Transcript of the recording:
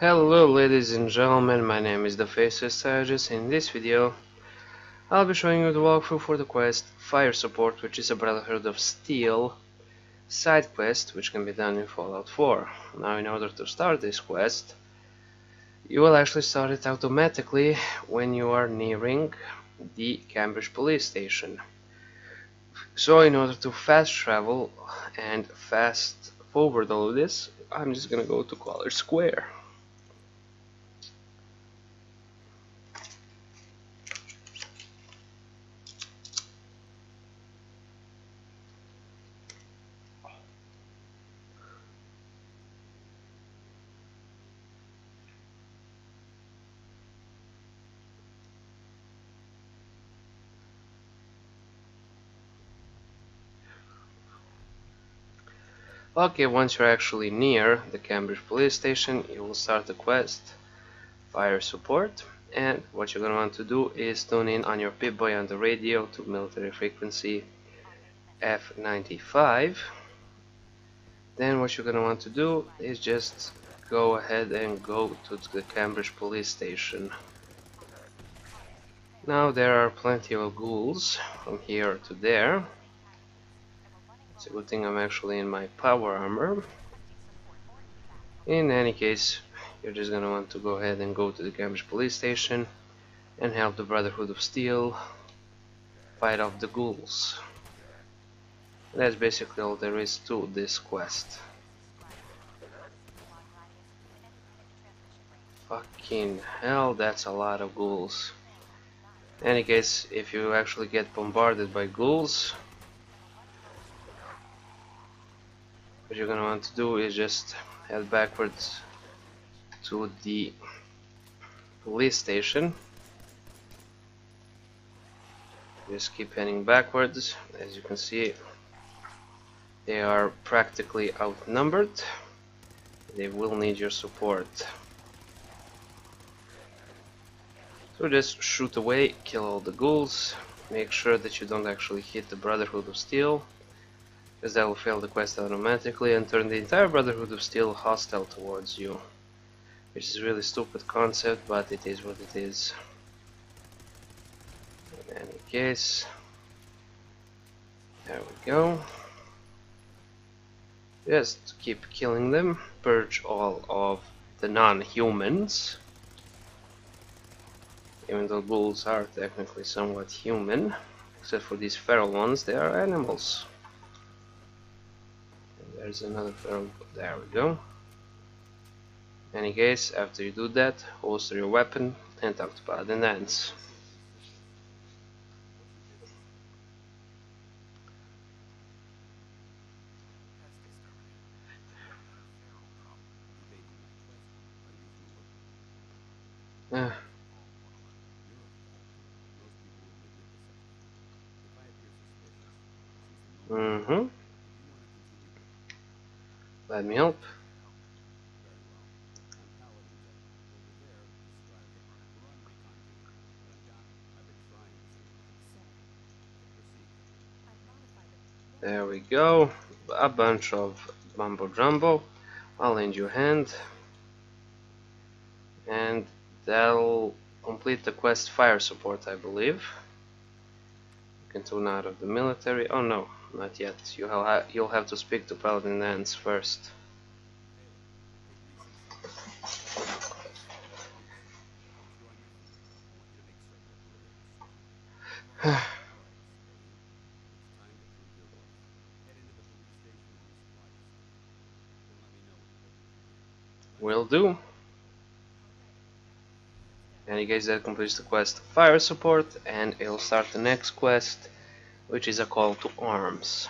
Hello ladies and gentlemen, my name is the Faceless Strategist. In this video I'll be showing you the walkthrough for the quest Fire Support which is a Brotherhood of Steel side quest which can be done in Fallout 4. Now in order to start this quest you will actually start it automatically when you are nearing the Cambridge police station. So in order to fast travel and fast forward all of this I'm just gonna go to College Square. Okay, once you're actually near the Cambridge police station, you will start the quest. Fire Support. And what you're going to want to do is tune in on your Pip-Boy on the radio to military frequency F95 then what you're going to want to do is just go ahead and go to the Cambridge police station. Now there are plenty of ghouls from here to there it's a good thing I'm actually in my power armor. In any case, you're just gonna want to go ahead and go to the Cambridge police station and help the Brotherhood of Steel fight off the ghouls. That's basically all there is to this quest. Fucking hell, that's a lot of ghouls. In any case, if you actually get bombarded by ghouls, what you're gonna want to do is just head backwards to the police station. Just keep heading backwards. As you can see they are practically outnumbered. They will need your support. So just shoot away kill all the ghouls. Make sure that you don't actually hit the Brotherhood of Steel because that will fail the quest automatically and turn the entire Brotherhood of Steel hostile towards you. Which is a really stupid concept, but it is what it is. In any case, there we go. Just keep killing them, purge all of the non-humans. Even though ghouls are technically somewhat human, except for these feral ones, they are animals. There's another feral. There we go. in any case, after you do that, holster your weapon and talk to Paladin Danse. Uh. Mm-hmm. Let me help. There we go. A bunch of mumbo jumbo. I'll lend you a hand. And that'll complete the quest fire support, I believe. You can tune out of the military. Oh no, not yet. You ha you'll have to speak to Paladin Danse first. Will do. And you guys that completes the quest fire support and it'll start the next quest which is a call to arms.